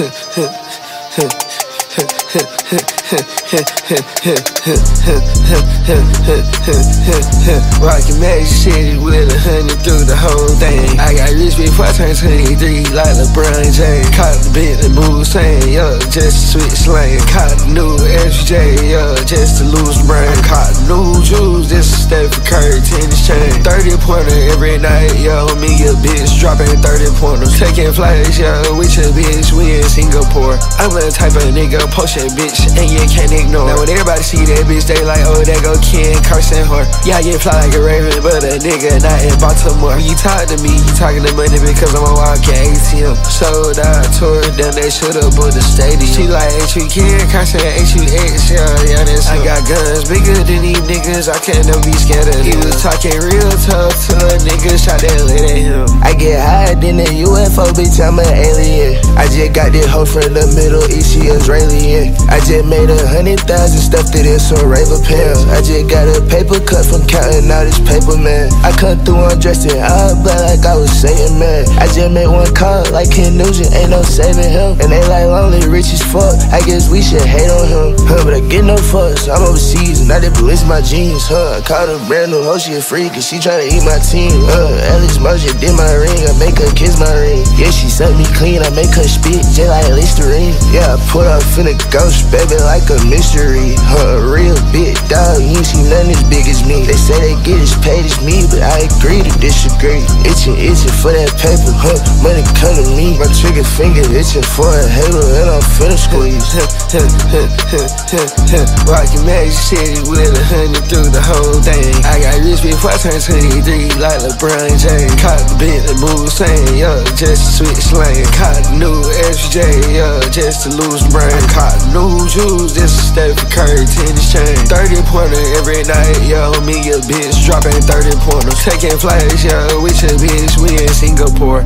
Rockin' Magic City with a hundred through the whole thing. I got rich before I turned 23 like LeBron James. Caught the bit and move saying, yeah, just to switch lane. Caught the new FJ, yeah, just to lose brain. 30 every night, yeah, me a bitch dropping 30 pointers. Taking flights, yeah, with your bitch, we in Singapore. I'm the type of nigga, post that bitch, and you can't ignore. Now when everybody see that bitch, they like, oh, there go Ken, Carson, whore. Yeah, I get fly like a raven, but a nigga not in Baltimore. When you talk to me, you talking to money because I'm a walking ATM. Sold out tour, then they should've bought the stadium. She like, ain't you Ken, Carson, ain't you X, yeah, yeah, guns bigger than these niggas, I can't be scared of He was talking real tough to a nigga, shot that lit at him. I get higher than a UFO, bitch, I'm an alien. I just got this hoe from the Middle East, she Israeli. I just made a hundred thousand stuffed it in some raver pants. I just got a paper cut from counting all this paper, man. I come through undressed in all black like I was saying, man. I just made one call like Ken Nugent, ain't no saving him. And they like lonely, rich as fuck. I guess we should hate on him, huh? But I get no fuss. I'm overseas and I did blitz my jeans, huh? Caught a brand new hoe, she a freak, and she tryna eat my team, huh? Alex Moja did my ring, I make her kiss my ring. Yeah, she suck me clean, I make her spit just like Listerine. Yeah, I put off in a ghost, baby, like a mystery. Huh, real big dog, you ain't see nothing as big as me. They say they get as paid as me, but I agree to disagree. Itching, itching for that paper, huh? Money come to me. My trigger finger itching for a halo, and I'm finna squeeze. Rockin' Magic City with a hundred through the thing. Got rich before I turned 23 like LeBron James. Caught the bit the move saying, yeah, just to switch lane. Caught the new FJ, yeah, just to lose brain. Caught the new jewels, to stay for Curry tennis chain. 30 pointer every night, yeah, me a bitch dropping 30 pointers. Taking flights, yeah, with your bitch, we in Singapore.